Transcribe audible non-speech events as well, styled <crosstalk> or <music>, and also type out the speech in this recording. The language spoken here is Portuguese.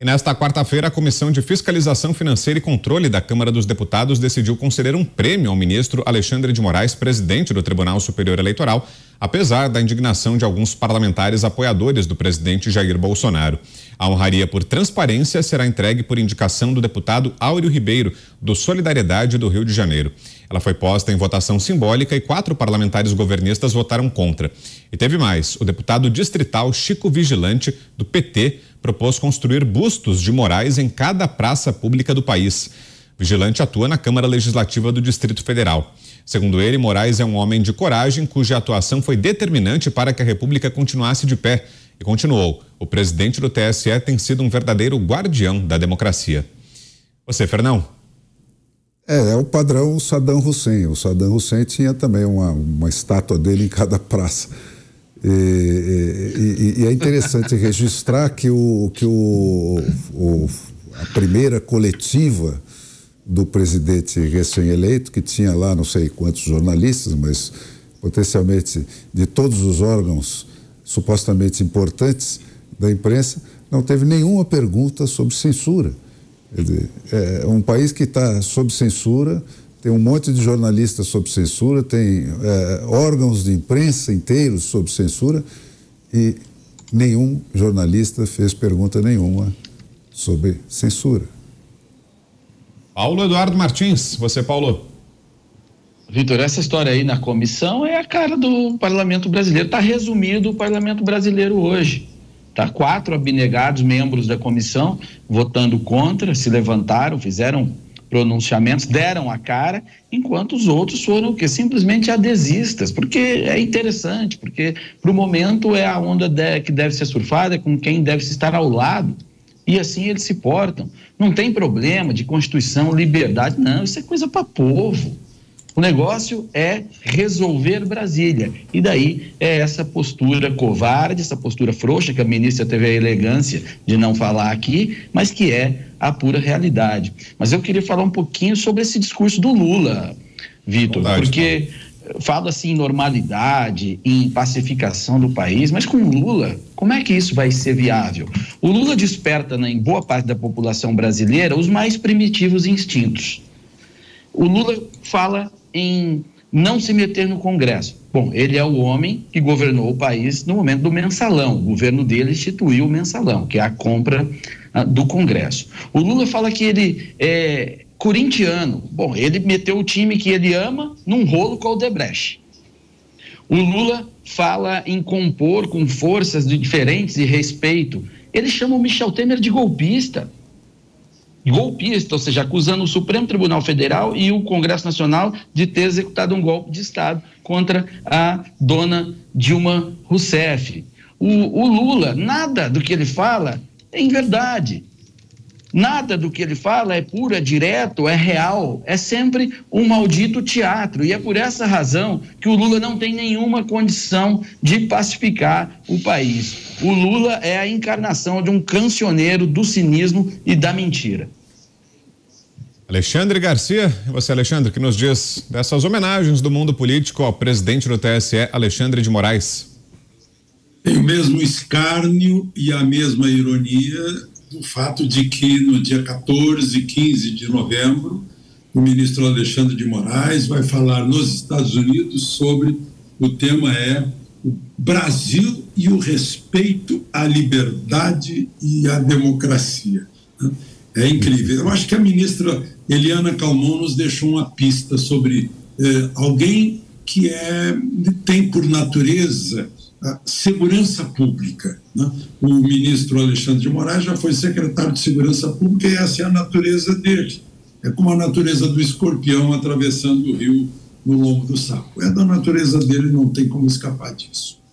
E nesta quarta-feira, a Comissão de Fiscalização Financeira e Controle da Câmara dos Deputados decidiu conceder um prêmio ao ministro Alexandre de Moraes, presidente do Tribunal Superior Eleitoral, apesar da indignação de alguns parlamentares apoiadores do presidente Jair Bolsonaro. A honraria por transparência será entregue por indicação do deputado Áureo Ribeiro, do Solidariedade do Rio de Janeiro. Ela foi posta em votação simbólica e quatro parlamentares governistas votaram contra. E teve mais: o deputado distrital Chico Vigilante, do PT, propôs construir bustos de Moraes em cada praça pública do país. Vigilante atua na Câmara Legislativa do Distrito Federal. Segundo ele, Moraes é um homem de coragem cuja atuação foi determinante para que a República continuasse de pé. E continuou: o presidente do TSE tem sido um verdadeiro guardião da democracia. Você, Fernão? É, é o padrão Saddam Hussein. O Saddam Hussein tinha também uma, uma estátua dele em cada praça. E, e, e, é interessante <laughs> registrar que, o, que o, o, a primeira coletiva do presidente recém-eleito, que tinha lá não sei quantos jornalistas, mas potencialmente de todos os órgãos supostamente importantes da imprensa, não teve nenhuma pergunta sobre censura. Dizer, é um país que está sob censura, tem um monte de jornalistas sob censura, tem é, órgãos de imprensa inteiros sob censura e nenhum jornalista fez pergunta nenhuma sobre censura. Paulo Eduardo Martins, você, Paulo. Vitor, essa história aí na comissão é a cara do parlamento brasileiro. Está resumido o parlamento brasileiro hoje. Tá? Quatro abnegados membros da comissão votando contra, se levantaram, fizeram pronunciamentos, deram a cara, enquanto os outros foram que simplesmente adesistas, porque é interessante, porque para o momento é a onda de, que deve ser surfada, é com quem deve estar ao lado. E assim eles se portam. Não tem problema de Constituição, liberdade, não, isso é coisa para povo. O negócio é resolver Brasília. E daí é essa postura covarde, essa postura frouxa, que a ministra teve a elegância de não falar aqui, mas que é a pura realidade. Mas eu queria falar um pouquinho sobre esse discurso do Lula, Vitor, porque fala assim em normalidade, em pacificação do país, mas com Lula, como é que isso vai ser viável? O Lula desperta né, em boa parte da população brasileira os mais primitivos instintos. O Lula fala em não se meter no Congresso. Bom, ele é o homem que governou o país no momento do mensalão. O governo dele instituiu o mensalão, que é a compra ah, do Congresso. O Lula fala que ele é corintiano. Bom, ele meteu o time que ele ama num rolo com o Debrecht. O Lula fala em compor com forças diferentes e respeito. Ele chama o Michel Temer de golpista golpista, ou seja, acusando o Supremo Tribunal Federal e o Congresso Nacional de ter executado um golpe de Estado contra a dona Dilma Rousseff. O, o Lula, nada do que ele fala é em verdade. Nada do que ele fala é puro, é direto, é real, é sempre um maldito teatro. E é por essa razão que o Lula não tem nenhuma condição de pacificar o país. O Lula é a encarnação de um cancioneiro do cinismo e da mentira. Alexandre Garcia, e você, Alexandre, que nos diz dessas homenagens do mundo político ao presidente do TSE, Alexandre de Moraes? Tem o mesmo escárnio e a mesma ironia do fato de que no dia 14 e 15 de novembro, o ministro Alexandre de Moraes vai falar nos Estados Unidos sobre o tema é o Brasil e o respeito à liberdade e à democracia. É incrível. Eu acho que a ministra Eliana Calmon nos deixou uma pista sobre eh, alguém que é, tem por natureza a segurança pública. Né? O ministro Alexandre de Moraes já foi secretário de Segurança Pública e essa é a natureza dele. É como a natureza do escorpião atravessando o rio no lombo do sapo. É da natureza dele, não tem como escapar disso.